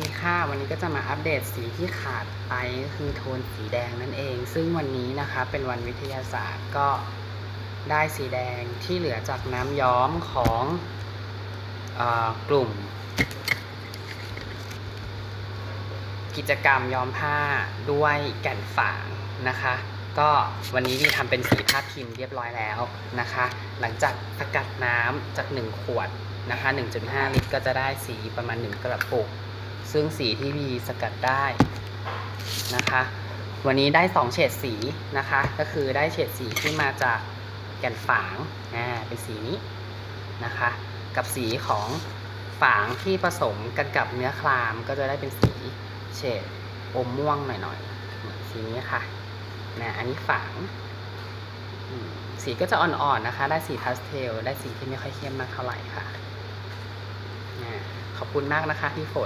นี่ค่ะวันนี้ก็จะมาอัปเดตสีที่ขาดไปก็คือโทนสีแดงนั่นเอง ซึ่งวันนี้นะคะเป็นวันวิทยาศาสตร์ก็ได้สีแดงที่เหลือจากน้ำย้อมของอกลุ่ม กิจกรรมย้อมผ้าด้วยแก่นฝางนะคะ ก็วันนี้มีทำเป็นสีผ้าพิมพ์เรียบร้อยแล้วนะคะ หลังจากสกัดน้ำจาก 1 ขวดนะคะ 1.5 ลิตรก็จะได้สีประมาณ 1 กระปุก ซึ่งสีที่มีสกัดได้นะคะ วันนี้ได้ 2 เฉดสีนะคะ ก็คือได้เฉดสีที่มาจากแก่นฝางอ่าเป็นสีนี้นะคะ กับสีของฝางที่ผสมกันกับเนื้อคลามก็จะได้เป็นสีเฉดอมม่วงหน่อยๆเหมือนสีนี้ค่ะนะอันนี้ฝางสีก็จะอ่อนๆนะคะ ได้สีพาสเทล ได้สีที่ไม่ค่อยเข้มมากเท่าไหร่ค่ะอ่าขอบคุณมากนะคะพี่ฝน